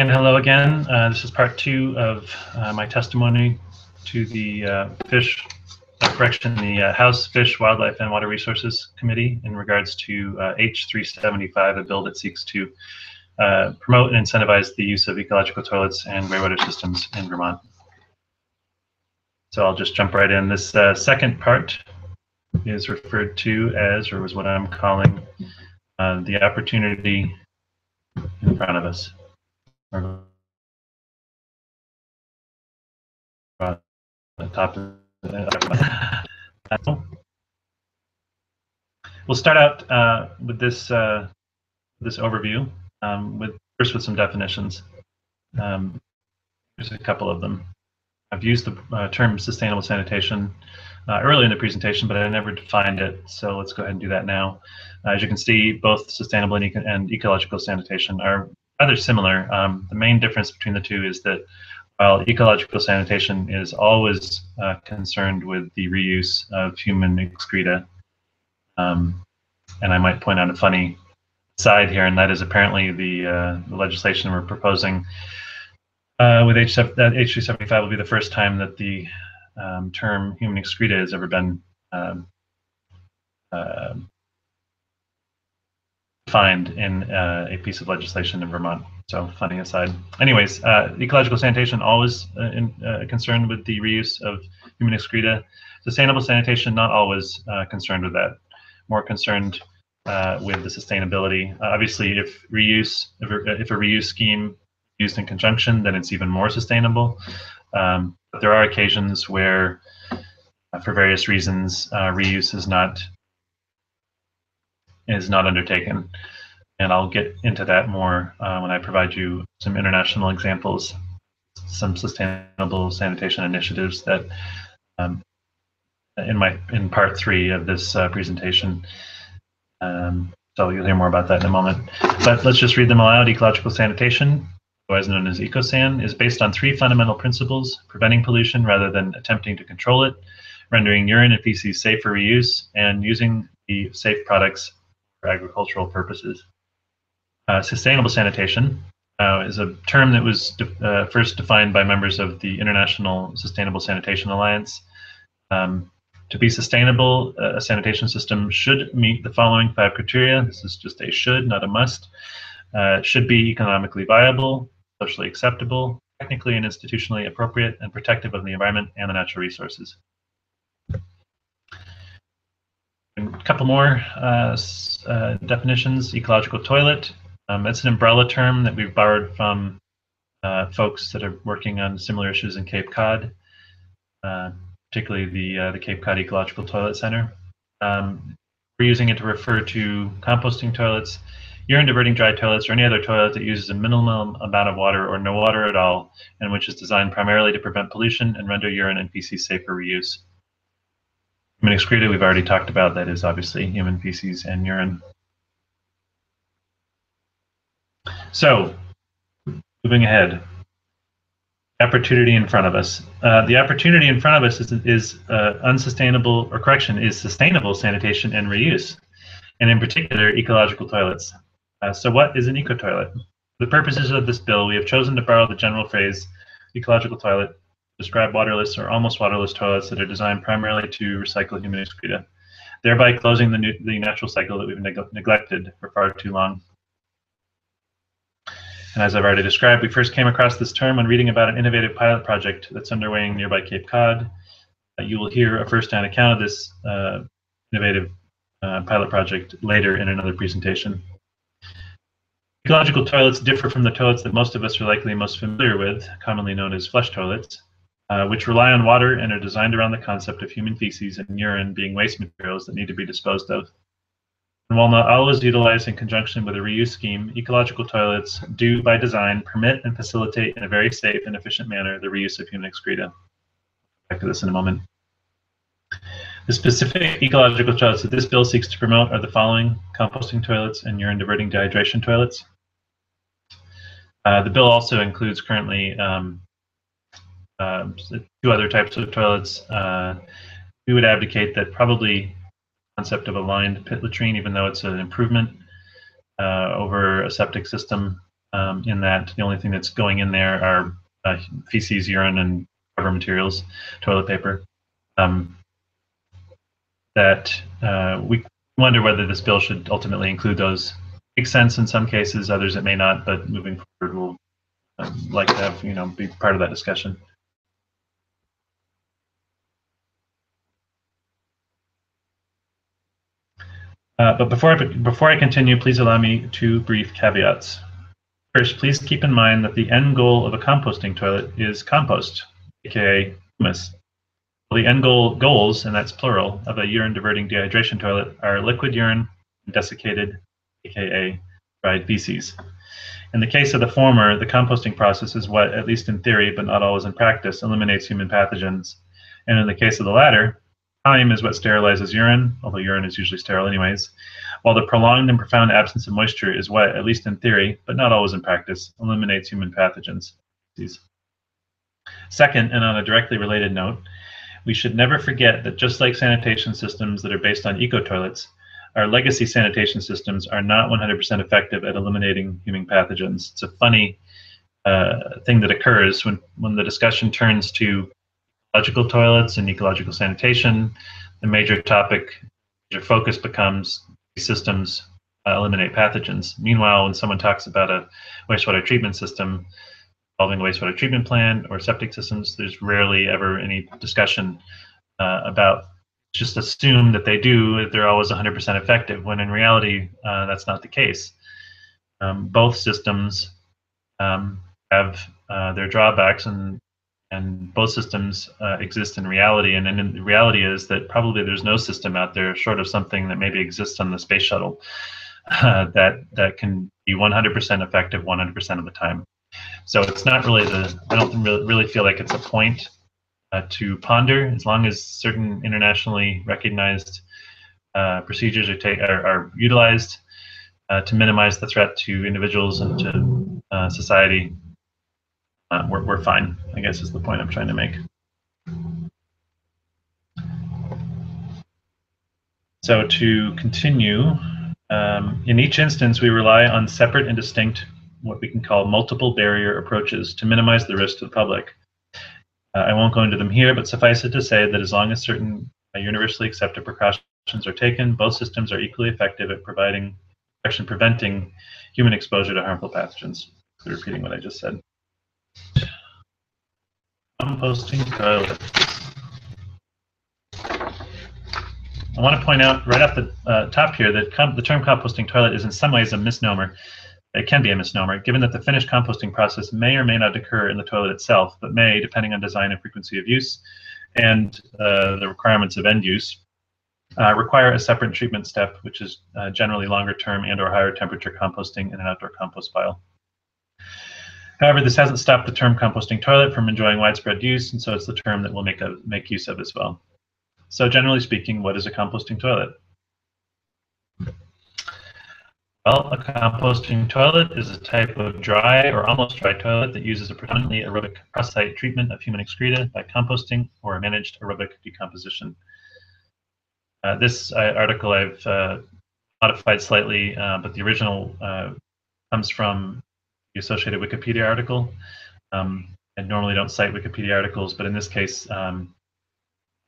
And hello again. Uh, this is part two of uh, my testimony to the uh, fish, uh, correction, the uh, House Fish, Wildlife, and Water Resources Committee in regards to H375, uh, a bill that seeks to promote and incentivize the use of ecological toilets and greywater systems in Vermont. So I'll just jump right in. This second part is referred to as, or was what I'm calling, the opportunity in front of us. Or top We'll start out uh, with this uh, this overview um, with first with some definitions. Um, there's a couple of them. I've used the uh, term sustainable sanitation uh, early in the presentation, but I never defined it. So let's go ahead and do that now. Uh, as you can see, both sustainable and, eco and ecological sanitation are rather similar. Um, the main difference between the two is that while ecological sanitation is always uh, concerned with the reuse of human excreta, um, and I might point out a funny side here, and that is apparently the, uh, the legislation we're proposing uh, with H that H375 will be the first time that the um, term human excreta has ever been um, uh, defined in uh, a piece of legislation in Vermont. So funny aside. Anyways, uh, ecological sanitation always uh, in, uh, concerned with the reuse of human excreta. Sustainable sanitation not always uh, concerned with that. More concerned uh, with the sustainability. obviously, if reuse, if a, if a, reuse scheme used in conjunction, then it's even more sustainable. Um, but there are occasions where, for various reasons, reuse is not is not undertaken. And I'll get into that more uh, when I provide you some international examples, some sustainable sanitation initiatives that um, in my in part three of this uh, presentation. Um, so you'll hear more about that in a moment. But let's just read them aloud. Ecological sanitation, otherwise known as EcoSan, is based on three fundamental principles, preventing pollution rather than attempting to control it, rendering urine and feces safe for reuse, and using the safe products agricultural purposes. Uh, sustainable sanitation uh, is a term that was de uh, first defined by members of the International Sustainable Sanitation Alliance. Um, to be sustainable, uh, a sanitation system should meet the following five criteria. This is just a should, not a must. Uh, should be economically viable, socially acceptable, technically and institutionally appropriate, and protective of the environment and the natural resources. A couple more uh, uh, definitions. Ecological toilet. Um, it's an umbrella term that we've borrowed from uh, folks that are working on similar issues in Cape Cod, uh, particularly the uh, the Cape Cod Ecological Toilet Center. Um, we're using it to refer to composting toilets, urine diverting dry toilets, or any other toilet that uses a minimum amount of water or no water at all, and which is designed primarily to prevent pollution and render urine and feces safe for reuse. Human excreta, we've already talked about, that is obviously human feces and urine. So, moving ahead, opportunity in front of us. Uh, the opportunity in front of us is, is uh, unsustainable, or correction, is sustainable sanitation and reuse, and in particular, ecological toilets. Uh, so what is an eco-toilet? For the purposes of this bill, we have chosen to borrow the general phrase ecological toilet describe waterless or almost waterless toilets that are designed primarily to recycle human excreta, thereby closing the, new, the natural cycle that we've neg neglected for far too long. And as I've already described, we first came across this term when reading about an innovative pilot project that's underway in nearby Cape Cod. Uh, you will hear a first-hand account of this uh, innovative uh, pilot project later in another presentation. Ecological toilets differ from the toilets that most of us are likely most familiar with, commonly known as flush toilets. Uh, which rely on water and are designed around the concept of human feces and urine being waste materials that need to be disposed of. And while not always utilized in conjunction with a reuse scheme, ecological toilets do, by design, permit and facilitate in a very safe and efficient manner the reuse of human excreta. Back to this in a moment. The specific ecological toilets that this bill seeks to promote are the following composting toilets and urine diverting dehydration toilets. Uh, the bill also includes currently um, um, two other types of toilets. Uh, we would advocate that probably concept of a lined pit latrine, even though it's an improvement uh, over a septic system, um, in that the only thing that's going in there are uh, feces, urine, and cover materials, toilet paper. Um, that uh, we wonder whether this bill should ultimately include those. Makes sense in some cases, others it may not, but moving forward, we'll um, like to have you know be part of that discussion. Uh, but before I, before I continue, please allow me two brief caveats. First, please keep in mind that the end goal of a composting toilet is compost, aka humus. The end goal goals, and that's plural, of a urine diverting dehydration toilet are liquid urine and desiccated, aka dried feces. In the case of the former, the composting process is what, at least in theory, but not always in practice, eliminates human pathogens. And in the case of the latter, time is what sterilizes urine, although urine is usually sterile anyways, while the prolonged and profound absence of moisture is what, at least in theory, but not always in practice, eliminates human pathogens. Second, and on a directly related note, we should never forget that just like sanitation systems that are based on eco-toilets, our legacy sanitation systems are not 100% effective at eliminating human pathogens. It's a funny uh, thing that occurs when, when the discussion turns to ecological toilets and ecological sanitation. The major topic, major focus becomes systems uh, eliminate pathogens. Meanwhile, when someone talks about a wastewater treatment system, involving a wastewater treatment plant or septic systems, there's rarely ever any discussion uh, about just assume that they do, that they're always 100% effective, when in reality, uh, that's not the case. Um, both systems um, have uh, their drawbacks, and and both systems uh, exist in reality. And, and the reality is that probably there's no system out there, short of something that maybe exists on the space shuttle, uh, that that can be 100% effective 100% of the time. So it's not really the. I don't really feel like it's a point uh, to ponder as long as certain internationally recognized uh, procedures are, ta- are, are utilized uh, to minimize the threat to individuals and to uh, society. Uh, we're, we're fine, I guess is the point I'm trying to make. So to continue, um, in each instance, we rely on separate and distinct what we can call multiple barrier approaches to minimize the risk to the public. Uh, I won't go into them here, but suffice it to say that as long as certain uh, universally accepted precautions are taken, both systems are equally effective at providing protection, preventing human exposure to harmful pathogens. So repeating what I just said. Composting toilets. I want to point out right off the uh, top here that the term composting toilet is in some ways a misnomer it can be a misnomer, given that the finished composting process may or may not occur in the toilet itself, but may, depending on design and frequency of use and uh, the requirements of end use, uh, require a separate treatment step, which is uh, generally longer term and or higher temperature composting in an outdoor compost pile. However, this hasn't stopped the term composting toilet from enjoying widespread use, and so it's the term that we'll make, a, make use of as well. So generally speaking, what is a composting toilet? Well, a composting toilet is a type of dry or almost dry toilet that uses a predominantly aerobic cross-site treatment of human excreta by composting or managed aerobic decomposition. Uh, this uh, article I've uh, modified slightly, uh, but the original uh, comes from associated Wikipedia article. Um, I normally don't cite Wikipedia articles, but in this case, um,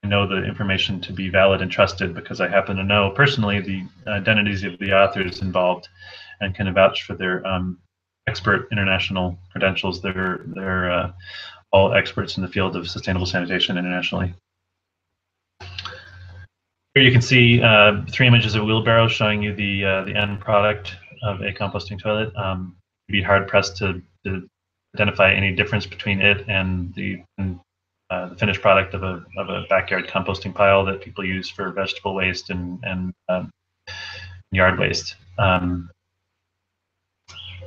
I know the information to be valid and trusted because I happen to know personally the identities of the authors involved and can vouch for their um, expert international credentials. They're, they're uh, all experts in the field of sustainable sanitation internationally. Here you can see uh, three images of wheelbarrows showing you the uh, the end product of a composting toilet. Um, be hard pressed to, to identify any difference between it and the and uh, the finished product of a, of a backyard composting pile that people use for vegetable waste and, and um, yard waste. Um,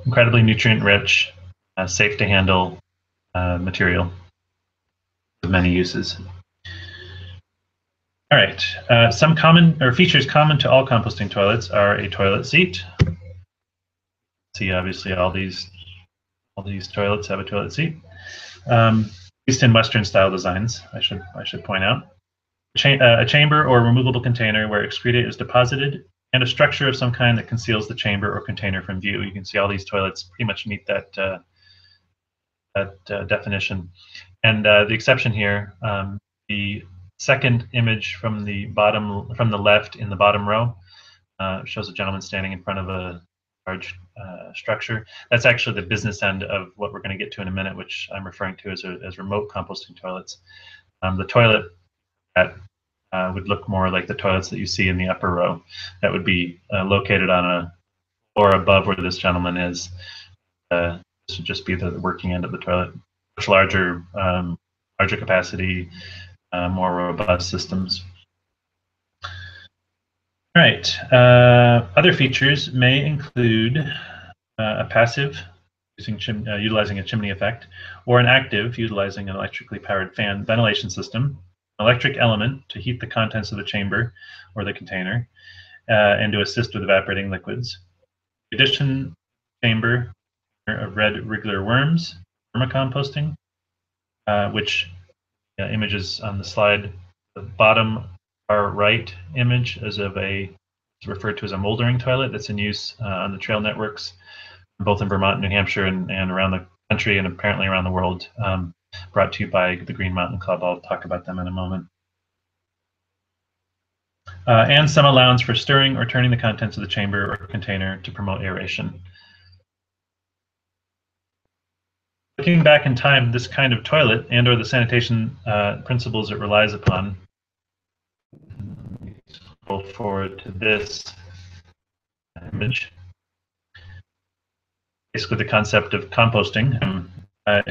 incredibly nutrient rich, uh, safe to handle uh, material with many uses. All right, uh, some common or features common to all composting toilets are a toilet seat. See, obviously, all these all these toilets have a toilet seat. Um, least in Western style designs, I should I should point out. Cha uh, a chamber or removable container where excreta is deposited and a structure of some kind that conceals the chamber or container from view. You can see all these toilets pretty much meet that uh, that uh, definition. And uh, the exception here, um, the second image from the bottom from the left in the bottom row uh, shows a gentleman standing in front of a large uh, structure. That's actually the business end of what we're going to get to in a minute, which I'm referring to as, a, as remote composting toilets. Um, the toilet that uh, would look more like the toilets that you see in the upper row. That would be uh, located on a floor above where this gentleman is. Uh, this would just be the working end of the toilet. Much larger, um, larger capacity, uh, more robust systems. All right. Uh, other features may include uh, a passive using utilizing a chimney effect, or an active utilizing an electrically powered fan ventilation system electric element to heat the contents of the chamber or the container uh, and to assist with evaporating liquids. Addition chamber of red wriggler worms, vermicomposting, uh, which uh, images on the slide, the bottom far right image is of a referred to as a moldering toilet that's in use uh, on the trail networks, both in Vermont, New Hampshire, and, and around the country and apparently around the world. Um, brought to you by the Green Mountain Club. I'll talk about them in a moment. Uh, and some allowance for stirring or turning the contents of the chamber or container to promote aeration. Looking back in time, this kind of toilet and or the sanitation uh, principles it relies upon, forward to this image. Basically the concept of composting. Um, uh,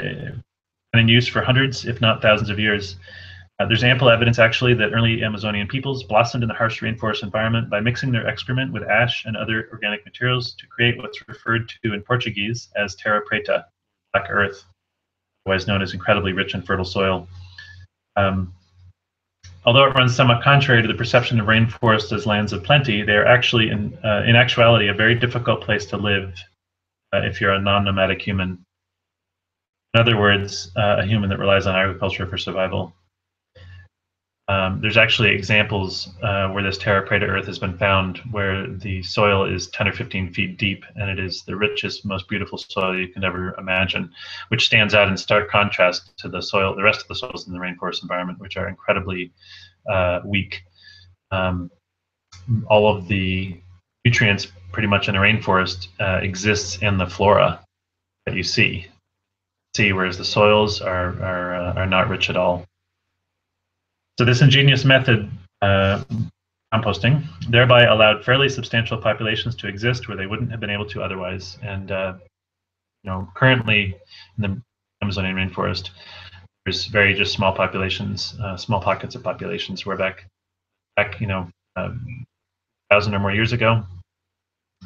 in use for hundreds, if not thousands of years. Uh, there's ample evidence, actually, that early Amazonian peoples blossomed in the harsh rainforest environment by mixing their excrement with ash and other organic materials to create what's referred to in Portuguese as terra preta, black earth, otherwise known as incredibly rich and fertile soil. Um, although it runs somewhat contrary to the perception of rainforests as lands of plenty, they are actually, in, uh, in actuality, a very difficult place to live uh, if you're a non-nomadic human. In other words, uh, a human that relies on agriculture for survival. Um, there's actually examples uh, where this terra preta earth has been found where the soil is 10 or 15 feet deep and it is the richest, most beautiful soil you can ever imagine, which stands out in stark contrast to the soil, the rest of the soils in the rainforest environment, which are incredibly uh, weak. Um, all of the nutrients pretty much in a rainforest uh, exists in the flora that you see See, whereas the soils are are uh, are not rich at all. So this ingenious method, uh, composting, thereby allowed fairly substantial populations to exist where they wouldn't have been able to otherwise. And uh, you know, currently in the Amazonian rainforest, there's very just small populations, uh, small pockets of populations. Where back, back, you know, um, thousand or more years ago,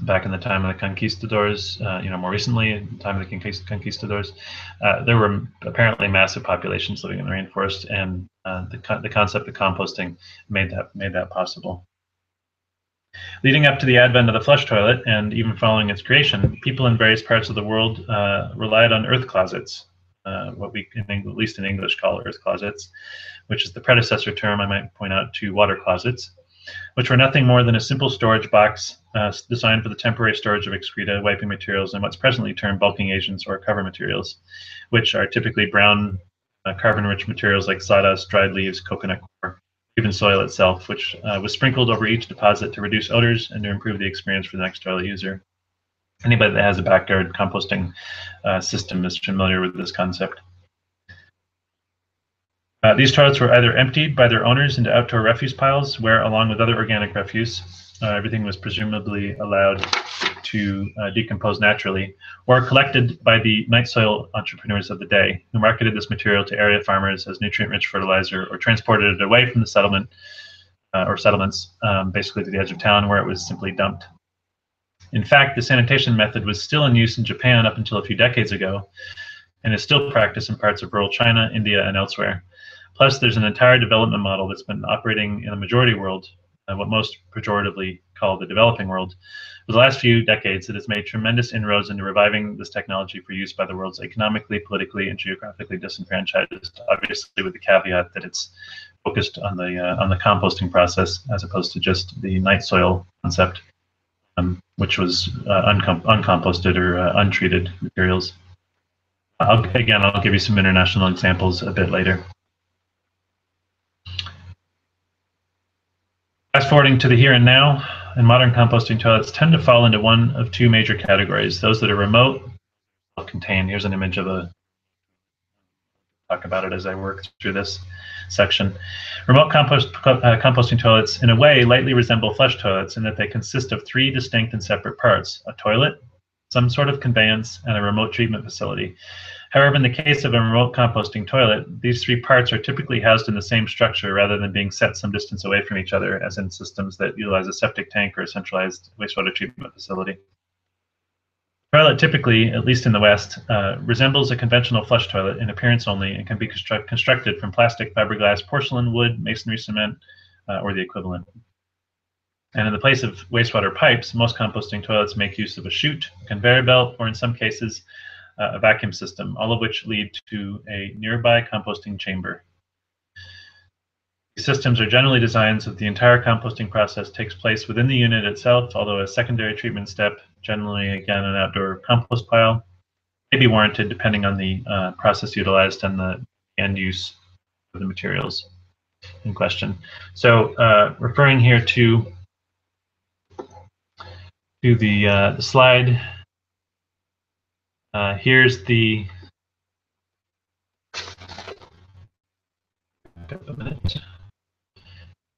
back in the time of the conquistadors, uh, you know, more recently, the time of the conquistadors, uh, there were apparently massive populations living in the rainforest, and uh, the, the concept of composting made that made that possible. Leading up to the advent of the flush toilet, and even following its creation, people in various parts of the world uh, relied on earth closets, uh, what we, at least in English, call earth closets, which is the predecessor term, I might point out, to water closets which were nothing more than a simple storage box uh, designed for the temporary storage of excreta, wiping materials, and what's presently termed bulking agents or cover materials, which are typically brown uh, carbon-rich materials like sawdust, dried leaves, coconut coir, even soil itself, which uh, was sprinkled over each deposit to reduce odors and to improve the experience for the next toilet user. Anybody that has a backyard composting uh, system is familiar with this concept. Uh, these toilets were either emptied by their owners into outdoor refuse piles, where, along with other organic refuse, uh, everything was presumably allowed to uh, decompose naturally, or collected by the night soil entrepreneurs of the day, who marketed this material to area farmers as nutrient-rich fertilizer, or transported it away from the settlement uh, or settlements, um, basically to the edge of town, where it was simply dumped. In fact, the sanitation method was still in use in Japan up until a few decades ago, and is still practiced in parts of rural China, India, and elsewhere. Plus, there's an entire development model that's been operating in the majority world, uh, what most pejoratively call the developing world, For the last few decades, it has made tremendous inroads into reviving this technology for use by the world's economically, politically, and geographically disenfranchised. Obviously, with the caveat that it's focused on the uh, on the composting process as opposed to just the night soil concept, um, which was uh, uncom uncomposted or uh, untreated materials. I'll, again, I'll give you some international examples a bit later. Fast forwarding to the here and now, and modern composting toilets tend to fall into one of two major categories. Those that are remote, contained. Here's an image of a, talk about it as I work through this section. Remote compost, uh, composting toilets, in a way, lightly resemble flush toilets in that they consist of three distinct and separate parts, a toilet, some sort of conveyance, and a remote treatment facility. However, in the case of a remote composting toilet, these three parts are typically housed in the same structure rather than being set some distance away from each other, as in systems that utilize a septic tank or a centralized wastewater treatment facility. Toilet typically, at least in the West, uh, resembles a conventional flush toilet in appearance only and can be construct constructed from plastic, fiberglass, porcelain, wood, masonry cement, uh, or the equivalent. And in the place of wastewater pipes, most composting toilets make use of a chute, conveyor belt, or in some cases, uh, a vacuum system, all of which lead to a nearby composting chamber. These systems are generally designed so that the entire composting process takes place within the unit itself, although a secondary treatment step, generally again an outdoor compost pile, may be warranted depending on the uh, process utilized and the end use of the materials in question. So uh, referring here to to the, uh, slide uh, here's the.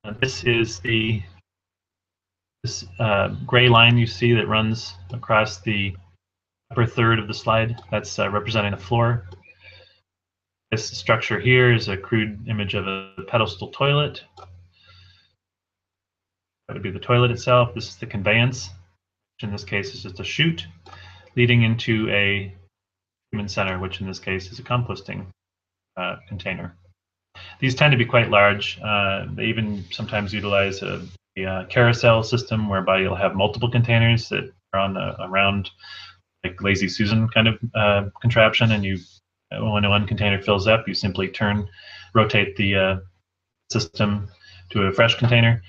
Uh, this is the this uh, gray line you see that runs across the upper third of the slide. That's uh, representing the floor. This structure here is a crude image of a pedestal toilet. That would be the toilet itself. This is the conveyance. In this case is just a chute leading into a human center, which in this case is a composting uh, container. These tend to be quite large. Uh, they even sometimes utilize a, a, uh, carousel system whereby you'll have multiple containers that are on a, around like lazy Susan kind of uh, contraption, and you when one container fills up, you simply turn, rotate the uh, system to a fresh container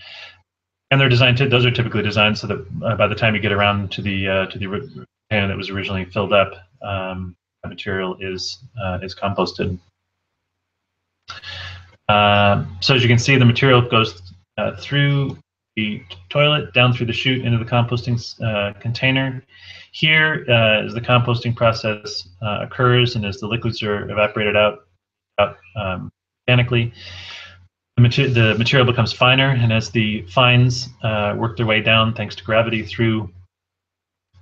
and they're designed to those are typically designed so that uh, by the time you get around to the uh, to the pan that was originally filled up, um, that material is uh, is composted. Uh, so as you can see, the material goes uh, through the toilet, down through the chute into the composting uh, container. Here, as the composting process occurs and as the liquids are evaporated out, out um, mechanically, the, the, material becomes finer, and as the fines uh, work their way down, thanks to gravity, through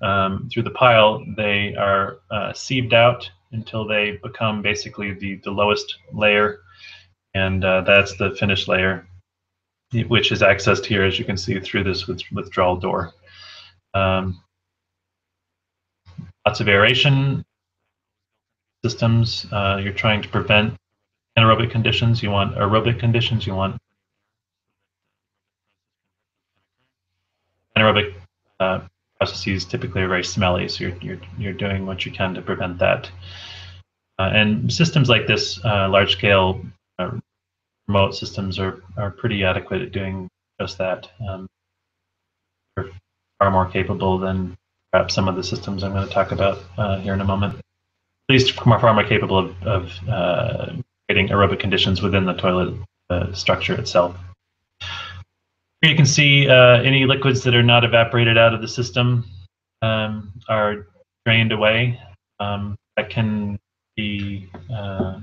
um, through the pile, they are uh, sieved out until they become basically the, the lowest layer, and uh, that's the finished layer, which is accessed here, as you can see, through this withdrawal door. Um, lots of aeration systems. Uh, you're trying to prevent anaerobic conditions, you want aerobic conditions, you want anaerobic uh, processes typically are very smelly, so you're, you're, you're doing what you can to prevent that. Uh, and systems like this, uh, large-scale uh, remote systems are, are pretty adequate at doing just that. Um, they're far more capable than perhaps some of the systems I'm going to talk about uh, here in a moment. At least far more capable of, of uh, creating aerobic conditions within the toilet uh, structure itself. Here you can see uh, any liquids that are not evaporated out of the system um, are drained away. Um, that can be, uh,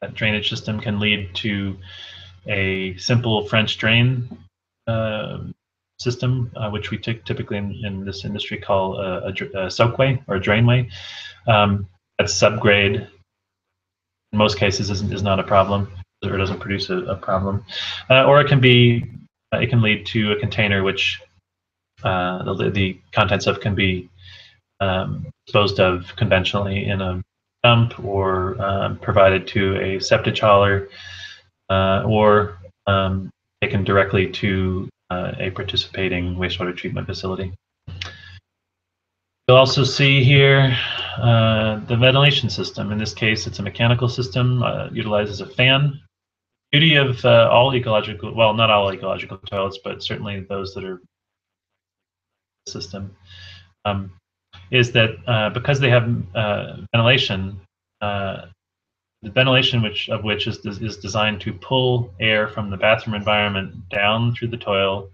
that drainage system can lead to a simple French drain uh, system, uh, which we typically in, in, this industry call a, a, a soakway or a drainway. Um, that's subgrade in most cases is, is not a problem or doesn't produce a, a problem. Uh, or it can be, uh, it can lead to a container which uh, the, the contents of can be um, disposed of conventionally in a dump or um, provided to a septic hauler uh, or um, taken directly to uh, a participating wastewater treatment facility. You'll also see here uh, the ventilation system. In this case, it's a mechanical system, uh, utilizes a fan. Beauty of uh, all ecological, well, not all ecological toilets, but certainly those that are system, um, is that uh, because they have uh, ventilation, the ventilation which of which is is designed to pull air from the bathroom environment down through the toilet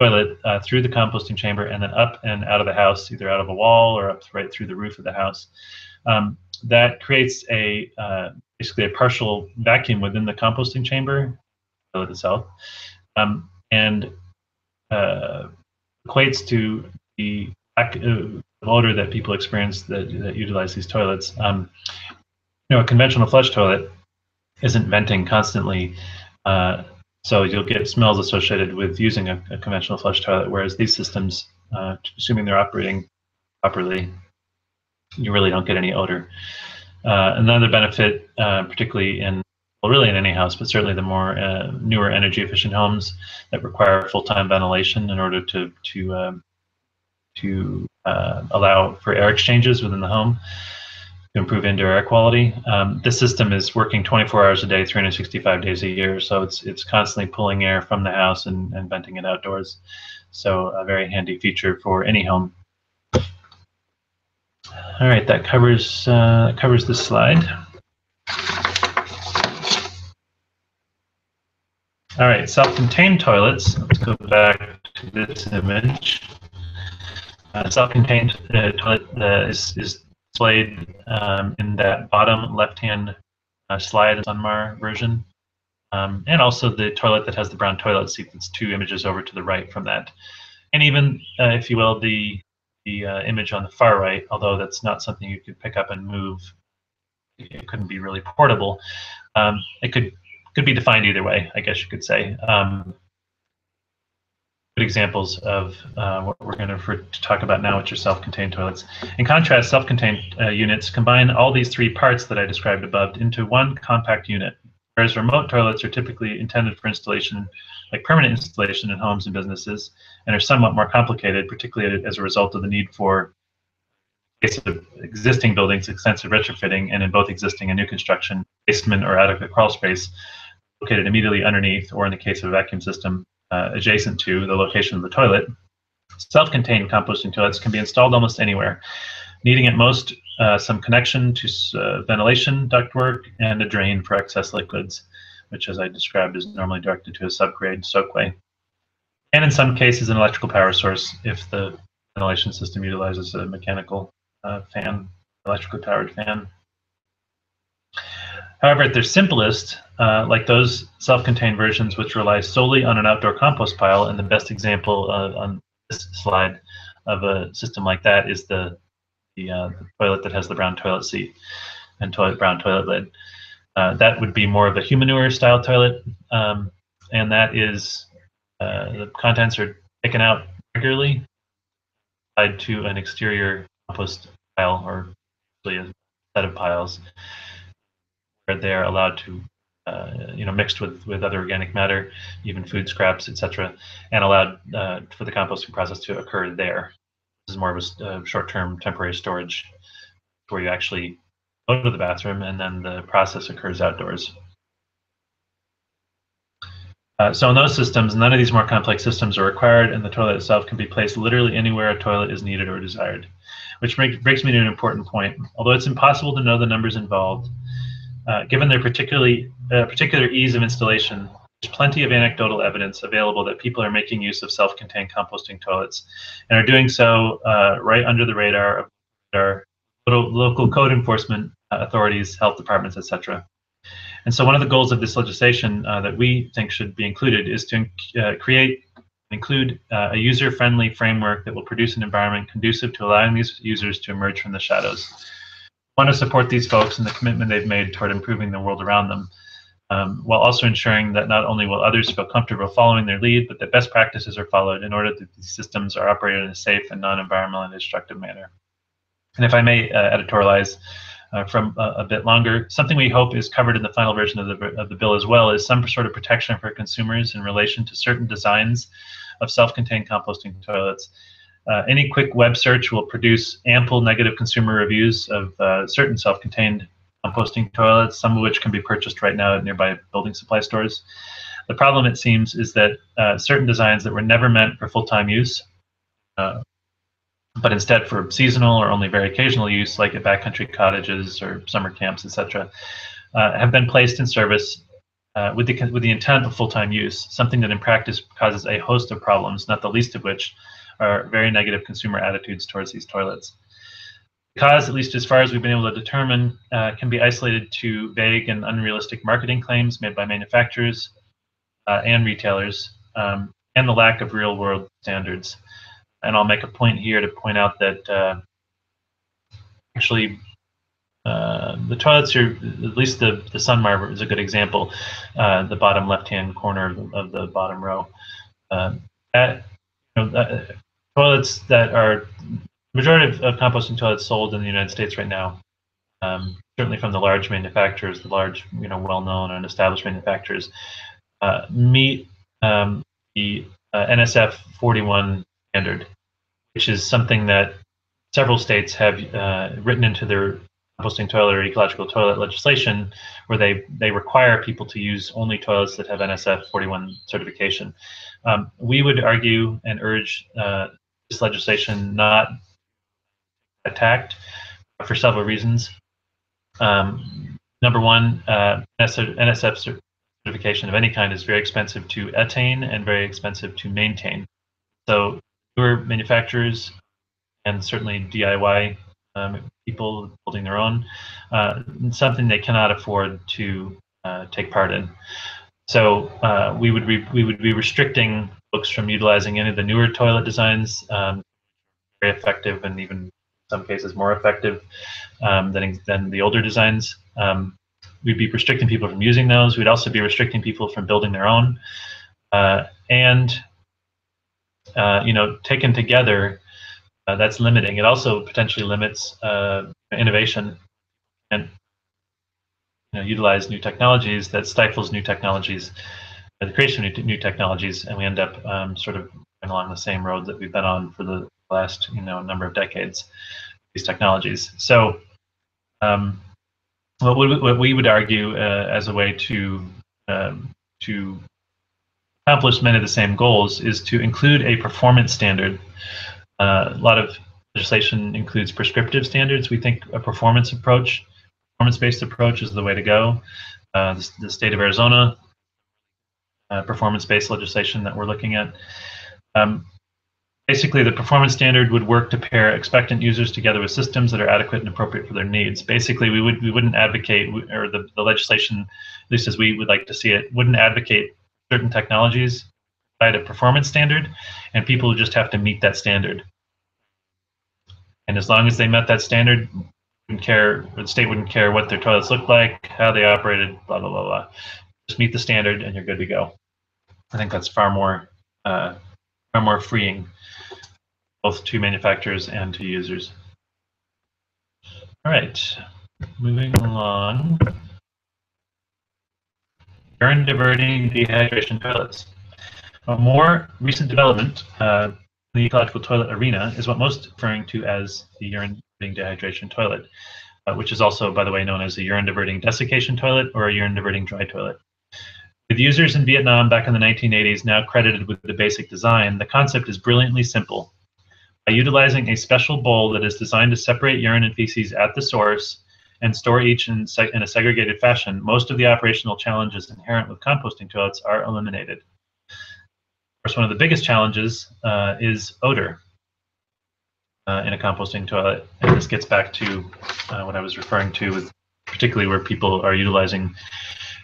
toilet uh, through the composting chamber and then up and out of the house, either out of a wall or up right through the roof of the house. Um, that creates a uh, basically a partial vacuum within the composting chamber toilet itself, um, and uh, equates to the uh, odor that people experience that, that utilize these toilets. Um, you know, a conventional flush toilet isn't venting constantly. Uh, so you'll get smells associated with using a, a conventional flush toilet, whereas these systems, uh, assuming they're operating properly, you really don't get any odor. Uh, another benefit, uh, particularly in, well, really in any house, but certainly the more uh, newer energy efficient homes that require full-time ventilation in order to to um, to uh, allow for air exchanges within the home improve indoor air quality. Um, this system is working 24 hours a day, 365 days a year, so it's it's constantly pulling air from the house and, and venting it outdoors. So a very handy feature for any home. All right, that covers uh, covers this slide. All right, self-contained toilets. Let's go back to this image. Uh, self-contained uh, toilet uh, is, is displayed um, in that bottom left-hand uh, slide Sunmar version. Um, and also the toilet that has the brown toilet seat that's two images over to the right from that. And even, uh, if you will, the, the uh, image on the far right, although that's not something you could pick up and move, it couldn't be really portable. Um, it could could be defined either way, I guess you could say. Um, good examples of uh, what we're going to talk about now, which are self-contained toilets. In contrast, self-contained uh, units combine all these three parts that I described above into one compact unit, whereas remote toilets are typically intended for installation, like permanent installation in homes and businesses, and are somewhat more complicated, particularly as a result of the need for of existing buildings, extensive retrofitting, and in both existing and new construction, basement or adequate crawl space located immediately underneath, or in the case of a vacuum system, uh, adjacent to the location of the toilet. Self-contained composting toilets can be installed almost anywhere, needing at most uh, some connection to uh, ventilation ductwork and a drain for excess liquids, which as I described is normally directed to a subgrade soakway. And in some cases, an electrical power source if the ventilation system utilizes a mechanical uh, fan, electrically powered fan. However, at their simplest, uh, like those self-contained versions which rely solely on an outdoor compost pile, and the best example uh, on this slide of a system like that is the the, uh, the toilet that has the brown toilet seat and toilet brown toilet lid. Uh, that would be more of a humanure style toilet, um, and that is uh, the contents are taken out regularly, tied to an exterior compost pile or actually a set of piles they're allowed to, uh, you know, mixed with, with other organic matter, even food scraps, etc., and allowed uh, for the composting process to occur there. This is more of a uh, short-term temporary storage where you actually go to the bathroom and then the process occurs outdoors. Uh, so in those systems, none of these more complex systems are required, and the toilet itself can be placed literally anywhere a toilet is needed or desired. Which brings me to an important point. Although it's impossible to know the numbers involved, uh, given their particularly uh, particular ease of installation, there's plenty of anecdotal evidence available that people are making use of self-contained composting toilets and are doing so uh, right under the radar of our local code enforcement uh, authorities, health departments, etc. And so one of the goals of this legislation uh, that we think should be included is to uh, create include uh, a user-friendly framework that will produce an environment conducive to allowing these users to emerge from the shadows want to support these folks and the commitment they've made toward improving the world around them, um, while also ensuring that not only will others feel comfortable following their lead, but that best practices are followed in order that these systems are operated in a safe and non-environmentally destructive manner. And if I may uh, editorialize uh, from a, a, bit longer, something we hope is covered in the final version of the, of the bill as well is some sort of protection for consumers in relation to certain designs of self-contained composting toilets Uh, any quick web search will produce ample negative consumer reviews of uh, certain self-contained composting toilets, some of which can be purchased right now at nearby building supply stores. The problem, it seems, is that uh, certain designs that were never meant for full-time use, uh, but instead for seasonal or only very occasional use, like at backcountry cottages or summer camps, etc., uh, have been placed in service uh, with the with the intent of full-time use. Something that in practice causes a host of problems, not the least of which are very negative consumer attitudes towards these toilets. The cause, at least as far as we've been able to determine, uh, can be isolated to vague and unrealistic marketing claims made by manufacturers uh, and retailers, um, and the lack of real-world standards. And I'll make a point here to point out that uh, actually uh, the toilets are, at least the, the Sunmar is a good example, uh, the bottom left-hand corner of the, of the, bottom row. Uh, that, you know, that, toilets that are majority of, of, composting toilets sold in the United States right now, um, certainly from the large manufacturers, the large, you know, well-known and established manufacturers, uh, meet um, the uh, NSF 41 standard, which is something that several states have uh, written into their composting toilet or ecological toilet legislation, where they they require people to use only toilets that have NSF 41 certification. Um, we would argue and urge uh, this legislation not attacked for several reasons. Um, number one, uh, NSF certification of any kind is very expensive to attain and very expensive to maintain. So newer manufacturers and certainly DIY um, people building their own, uh, something they cannot afford to uh, take part in. So uh, we would we would be restricting folks from utilizing any of the newer toilet designs, um, very effective and even in some cases more effective um, than than the older designs. Um, we'd be restricting people from using those. We'd also be restricting people from building their own. Uh, and, uh, you know, taken together, uh, that's limiting. It also potentially limits uh, innovation and know, utilize new technologies that stifles new technologies, the creation of new, new technologies, and we end up um, sort of going along the same road that we've been on for the last, you know, number of decades, these technologies. So, um, what, would, what we would argue uh, as a way to um, to accomplish many of the same goals is to include a performance standard. Uh, a lot of legislation includes prescriptive standards. We think a performance approach, performance-based approach, is the way to go. Uh, the, the, state of Arizona uh, performance-based legislation that we're looking at. Um, basically the performance standard would work to pair expectant users together with systems that are adequate and appropriate for their needs. Basically, we would we wouldn't advocate, or the, the legislation, at least as we would like to see it, wouldn't advocate certain technologies by a performance standard, and people just have to meet that standard. And as long as they met that standard, wouldn't care, the state wouldn't care what their toilets looked like, how they operated, blah blah blah blah. Just meet the standard, and you're good to go. I think that's far more uh, far more freeing both to manufacturers and to users. All right, moving along. Urine diverting dehydration toilets. A more recent development uh, in the ecological toilet arena is what most referring to as the urine dehydration toilet, uh, which is also, by the way, known as a urine diverting desiccation toilet or a urine diverting dry toilet. With users in Vietnam back in the 1980s now credited with the basic design, the concept is brilliantly simple. By utilizing a special bowl that is designed to separate urine and feces at the source and store each in, in, a segregated fashion, most of the operational challenges inherent with composting toilets are eliminated. Of course, one of the biggest challenges uh, is odor uh, in a composting toilet. And this gets back to uh, what I was referring to, with particularly where people are utilizing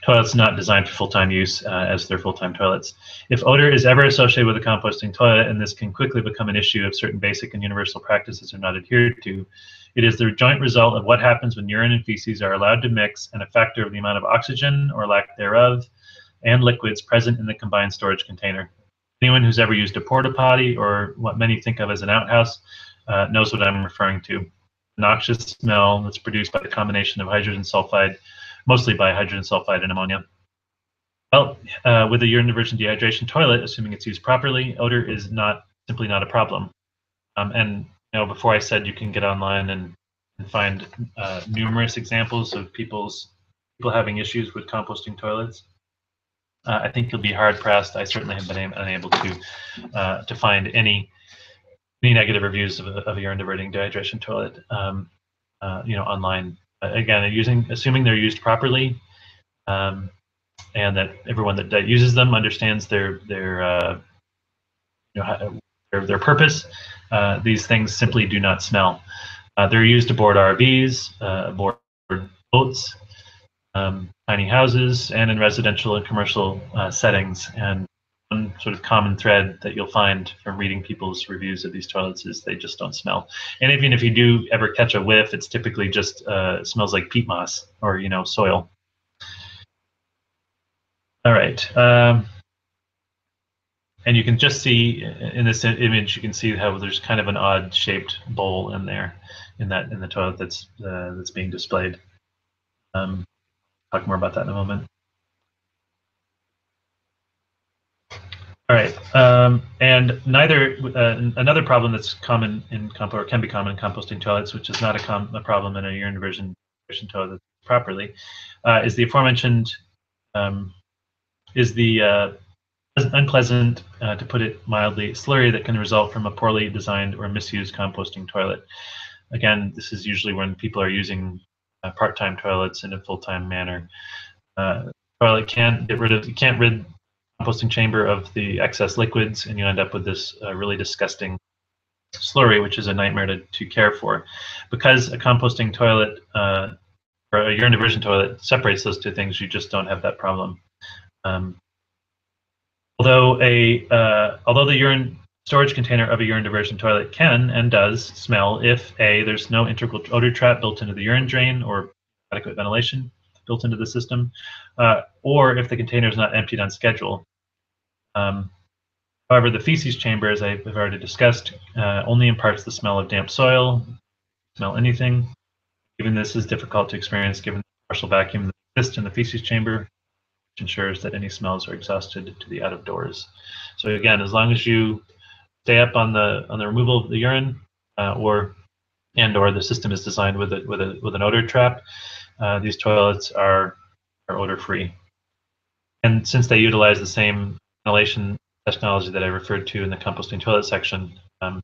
toilets not designed for full-time use uh, as their full-time toilets. If odor is ever associated with a composting toilet, and this can quickly become an issue if certain basic and universal practices are not adhered to, it is the joint result of what happens when urine and feces are allowed to mix and a factor of the amount of oxygen or lack thereof and liquids present in the combined storage container. Anyone who's ever used a porta potty or what many think of as an outhouse uh, knows what I'm referring to. Noxious smell that's produced by the combination of hydrogen sulfide mostly by hydrogen sulfide and ammonia. Well, uh, with a urine diversion dehydration toilet, assuming it's used properly, odor is not simply not a problem. Um, and you know, before I said you can get online and, and find uh, numerous examples of people's people having issues with composting toilets. Uh, I think you'll be hard pressed. I certainly have been unable to uh, to find any any negative reviews of of urine diverting dehydration toilet, um, uh, you know, online. again, using assuming they're used properly, um, and that everyone that, that uses them understands their their uh, you know their their purpose. Uh, these things simply do not smell. Uh, they're used aboard RVs, uh, aboard boats, um, tiny houses, and in residential and commercial uh, settings. And sort of common thread that you'll find from reading people's reviews of these toilets is they just don't smell. And even if you do ever catch a whiff, it's typically just uh, smells like peat moss or you know soil. All right. Um, and you can just see in this image, you can see how there's kind of an odd shaped bowl in there, in that in the toilet that's uh, that's being displayed. Um, talk more about that in a moment. All right, um, and neither uh, another problem that's common in compost or can be common in composting toilets, which is not a, com a problem in a urine diversion toilet properly, uh, is the aforementioned um, is the uh, unpleasant, uh, to put it mildly, slurry that can result from a poorly designed or misused composting toilet. Again, this is usually when people are using uh, part-time toilets in a full-time manner. Uh, toilet can't get rid of, you can't rid composting chamber of the excess liquids, and you end up with this uh, really disgusting slurry, which is a nightmare to, to care for. Because a composting toilet uh, or a urine diversion toilet separates those two things, you just don't have that problem. Um, although a uh, although the urine storage container of a urine diversion toilet can and does smell if a there's no integral odor trap built into the urine drain or adequate ventilation built into the system, uh, or if the container is not emptied on schedule. Um, however, the feces chamber, as I've already discussed, uh, only imparts the smell of damp soil, smell anything. Even this is difficult to experience given the partial vacuum that exists in the feces chamber which ensures that any smells are exhausted to the out of doors. So again, as long as you stay up on the on the removal of the urine, uh, or and or the system is designed with a with a with an odor trap, uh, these toilets are are odor free. And since they utilize the same ventilation technology that I referred to in the composting toilet section, um,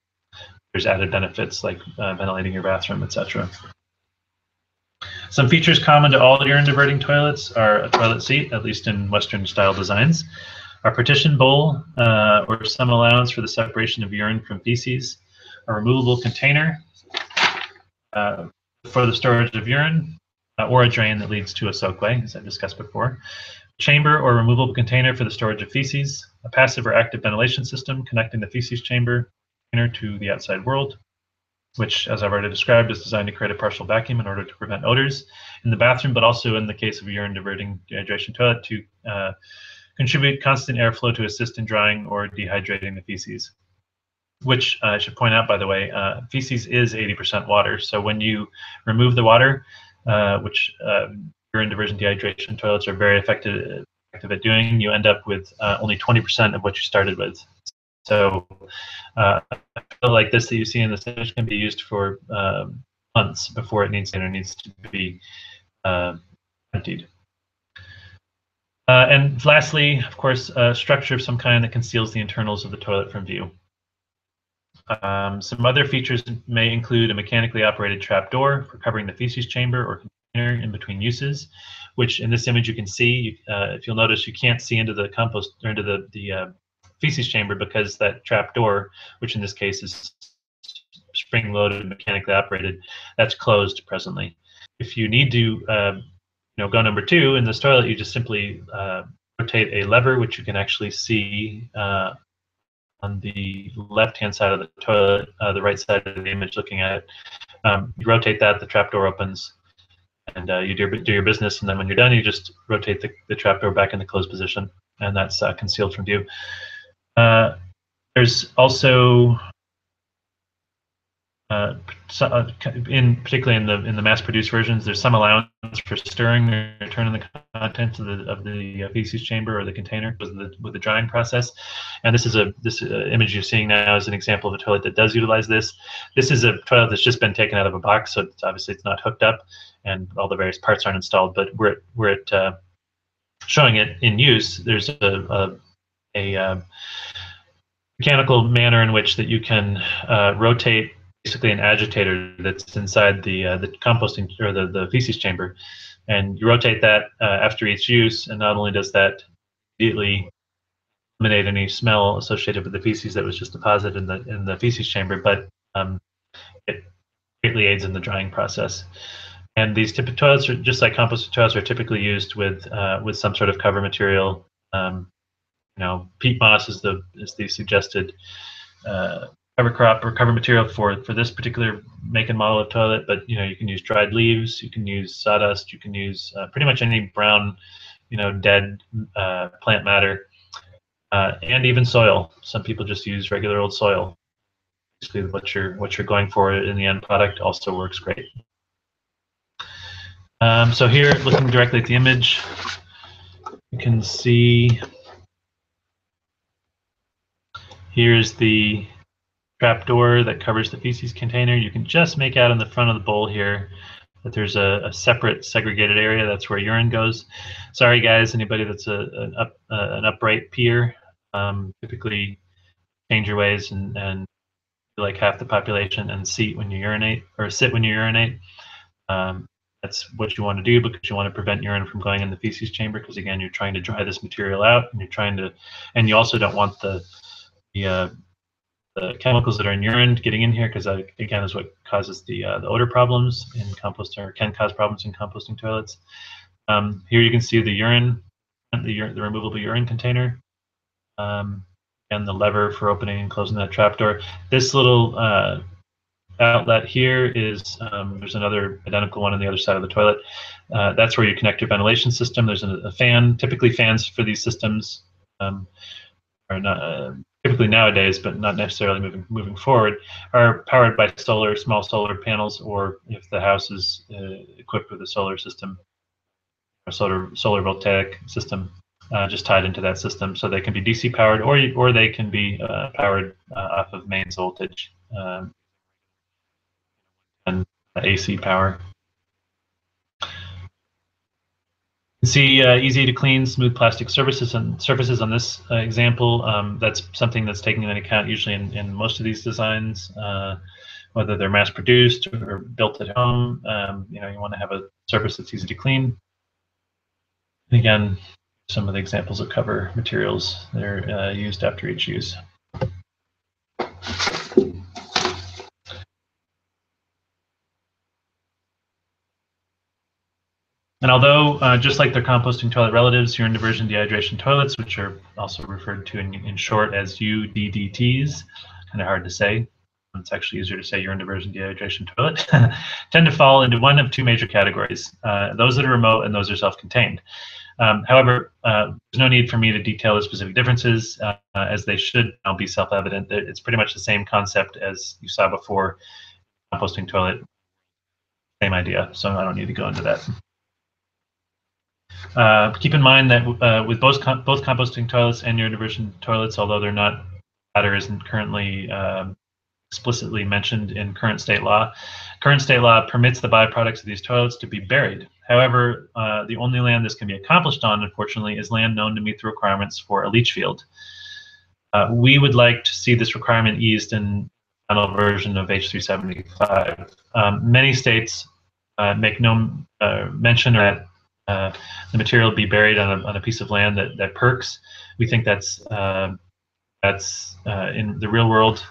there's added benefits like uh, ventilating your bathroom, etc. Some features common to all urine diverting toilets are a toilet seat, at least in Western style designs, a partition bowl uh, or some allowance for the separation of urine from feces, a removable container uh, for the storage of urine, uh, or a drain that leads to a soakaway, as I discussed before, chamber or removable container for the storage of feces, a passive or active ventilation system connecting the feces chamber to the outside world, which, as I've already described, is designed to create a partial vacuum in order to prevent odors in the bathroom, but also in the case of a urine diverting dehydration toilet to uh, contribute constant airflow to assist in drying or dehydrating the feces. Which uh, I should point out, by the way, uh, feces is 80% water. So when you remove the water, uh, which um, urine diversion dehydration toilets are very effective, effective at doing, you end up with uh, only 20% of what you started with. So uh, like this that you see in this image can be used for um, months before it needs to, needs to be uh, emptied. Uh, and lastly, of course, a structure of some kind that conceals the internals of the toilet from view. Um, some other features may include a mechanically operated trap door for covering the feces chamber or in between uses, which in this image you can see. Uh, if you'll notice, you can't see into the compost or into the the uh, feces chamber because that trap door, which in this case is spring loaded mechanically operated, that's closed presently. If you need to uh, you know, go number two in this toilet, you just simply uh, rotate a lever, which you can actually see uh, on the left-hand side of the toilet, uh, the right side of the image looking at it. Um, you rotate that, the trap door opens, and uh, you do, do your business. And then when you're done, you just rotate the, the trap door back in the closed position, and that's uh, concealed from view. Uh, there's also uh, uh in particularly in the in the mass-produced versions, there's some allowance for stirring or turning the contents of the of the uh, feces chamber or the container with the with the drying process. And this is a this uh, image you're seeing now is an example of a toilet that does utilize this. This is a toilet that's just been taken out of a box, so it's, obviously it's not hooked up, and all the various parts aren't installed. But we're we're at uh, showing it in use. There's a a, a uh, mechanical manner in which that you can rotate basically an agitator that's inside the uh, the composting or the, the feces chamber, and you rotate that uh, after each use, and not only does that immediately eliminate any smell associated with the feces that was just deposited in the in the feces chamber, but um, it greatly aids in the drying process. And these typical toilets, are, just like composting toilets, are typically used with uh, with some sort of cover material. Um, you know, peat moss is the is the suggested uh, cover crop or cover material for for this particular make and model of toilet but you know you can use dried leaves you can use sawdust you can use uh, pretty much any brown you know dead uh, plant matter uh, and even soil. Some people just use regular old soil. Basically what you're what you're going for in the end product also works great. Um, so here looking directly at the image you can see here's the trapdoor that covers the feces container. You can just make out in the front of the bowl here that there's a, a separate segregated area. That's where urine goes. Sorry, guys, anybody that's a, an, up, uh, an upright peer, um, typically change your ways and, and like half the population and seat when you urinate or sit when you urinate. Um, that's what you want to do because you want to prevent urine from going in the feces chamber because again you're trying to dry this material out and you're trying to and you also don't want the the uh, the chemicals that are in urine getting in here because that again is what causes the uh, the odor problems in composting or can cause problems in composting toilets. Um, here you can see the urine, the, urine, the removable urine container, um, and the lever for opening and closing that trapdoor. This little uh, outlet here is um, there's another identical one on the other side of the toilet. Uh, that's where you connect your ventilation system. There's a, a fan. Typically, fans for these systems um, are not uh, nowadays, but not necessarily moving moving forward, are powered by solar, small solar panels, or if the house is uh, equipped with a solar system, a solar solar voltaic system, uh, just tied into that system, so they can be DC powered, or or they can be uh, powered uh, off of mains voltage um, and AC power. See uh, easy to clean, smooth plastic surfaces and surfaces on this uh, example. Um, that's something that's taken into account usually in, in most of these designs, uh, whether they're mass produced or built at home. Um, you know, you want to have a surface that's easy to clean. And again, some of the examples of cover materials that are uh, used after each use. And although, uh, just like their composting toilet relatives, urine diversion dehydration toilets, which are also referred to in, in short as UDDTs, kind of hard to say. It's actually easier to say urine diversion dehydration toilet, tend to fall into one of two major categories, uh, those that are remote and those that are self-contained. Um, however, uh, there's no need for me to detail the specific differences, uh, as they should now be self-evident. It's pretty much the same concept as you saw before, composting toilet, same idea, so I don't need to go into that. Uh, keep in mind that uh, with both com both composting toilets and urine diversion toilets, although they're not latter isn't currently um, explicitly mentioned in current state law, current state law permits the byproducts of these toilets to be buried. However, uh, the only land this can be accomplished on, unfortunately, is land known to meet the requirements for a leach field. Uh, we would like to see this requirement eased in final version of H375. Um, many states uh, make no uh, mention that uh, the material be buried on a, on a piece of land that, that perks. We think that's uh, that's uh, in the real world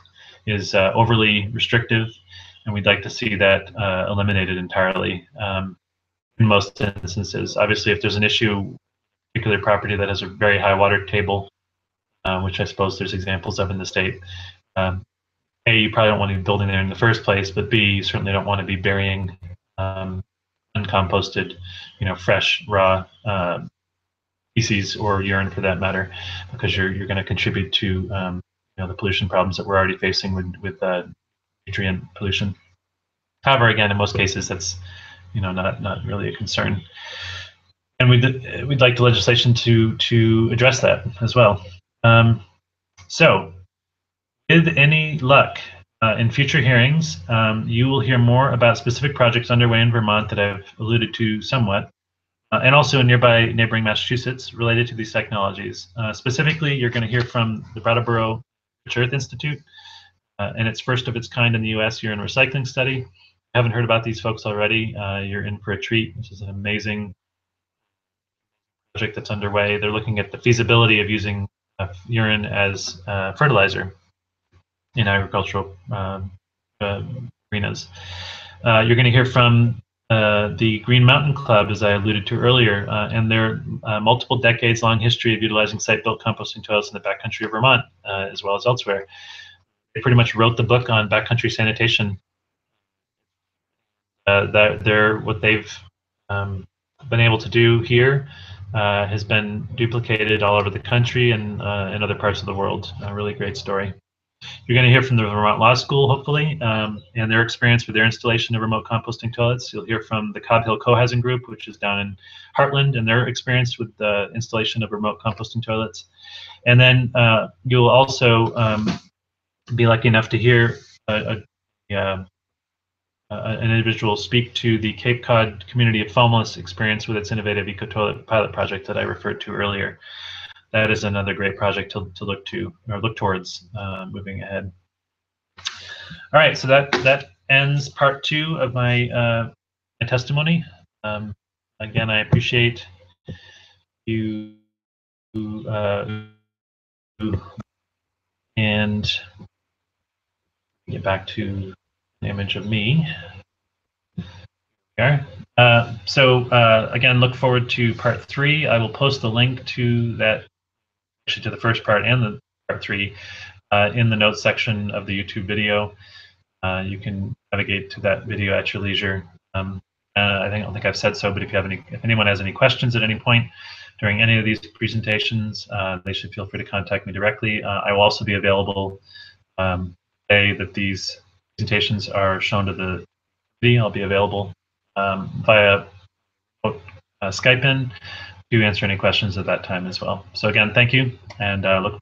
is uh, overly restrictive, and we'd like to see that uh, eliminated entirely um, in most instances. Obviously, if there's an issue, particular property that has a very high water table, which I suppose there's examples of in the state, um, a, you probably don't want to be building there in the first place, but B, you certainly don't want to be burying um, uncomposted, you know, fresh, raw uh, feces or urine for that matter, because you're you're going to contribute to um, you know the pollution problems that we're already facing with with uh, nutrient pollution. However, again, in most cases, that's you know not not really a concern, and we'd we'd like the legislation to to address that as well. Um, so, with any luck, uh, in future hearings, um, you will hear more about specific projects underway in Vermont that I've alluded to somewhat, uh, and also in nearby neighboring Massachusetts related to these technologies. Uh, specifically, you're going to hear from the Brattleboro Earth Institute, uh, and its first of its kind in the U.S. urine recycling study. If you haven't heard about these folks already, uh, you're in for a treat. This is an amazing project that's underway. They're looking at the feasibility of using uh, urine as fertilizer in agricultural um, uh, arenas. Uh, you're going to hear from uh, the Green Mountain Club, as I alluded to earlier, uh, and their uh, multiple decades long history of utilizing site built composting toilets in the backcountry of Vermont, uh, as well as elsewhere. They pretty much wrote the book on backcountry sanitation. that they're what they've um, been able to do here has been duplicated all over the country and in other parts of the world. A really great story. You're going to hear from the Vermont Law School, hopefully, um, and their experience with their installation of remote composting toilets. You'll hear from the Cobb Hill Cohousing Group, which is down in Hartland, and their experience with the installation of remote composting toilets. And then uh, you'll also um, be lucky enough to hear a, a, a, an individual speak to the Cape Cod community of Falmouth's experience with its innovative eco toilet pilot project that I referred to earlier that is another great project to, to look to or look towards uh, moving ahead. All right, so that that ends part two of my, uh, my testimony. Um, again, I appreciate you uh, and get back to the image of me. Here. Uh, so uh, again, look forward to part three. I will post the link to that actually to the first part and the part three uh, in the notes section of the YouTube video. Uh, you can navigate to that video at your leisure. Um, uh, I think I don't think I've said so, but if you have any, if anyone has any questions at any point during any of these presentations, uh, they should feel free to contact me directly. Uh, I will also be available um, day that these presentations are shown to the. I'll be available um, via uh, Skype in to answer any questions at that time as well. So again, thank you, and uh, look